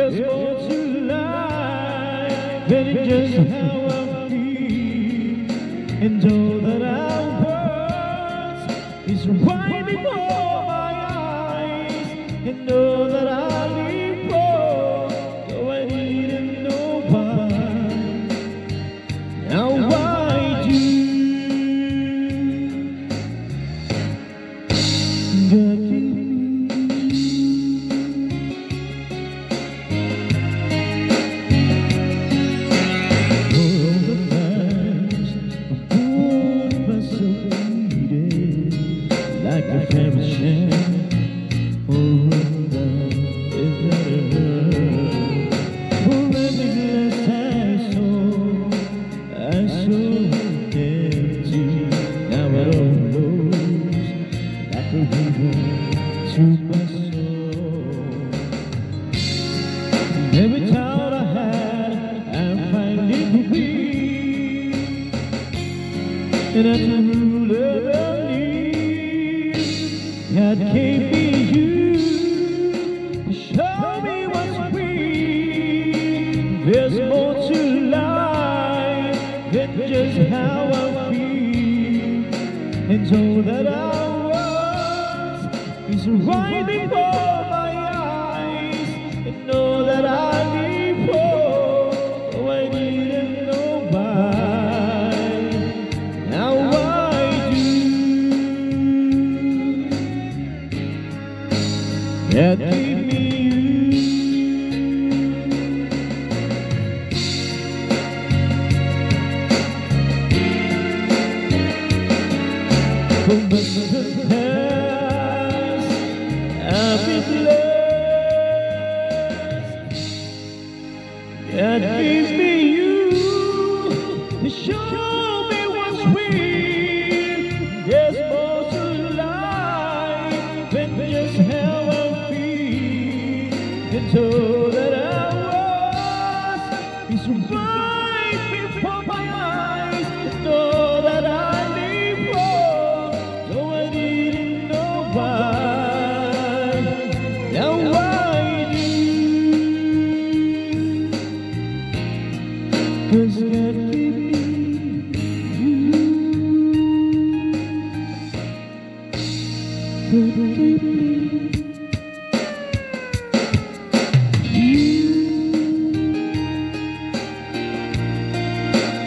Just what's in life, and it's just how I feel. And finally free. And I truly believe God gave be you just how I feel. And all that I want is right before my eyes. And all that I live for, oh, I didn't know why. Now I do. That God gave me you to show me what's real. There's more to life than just all that I was is right Gave you.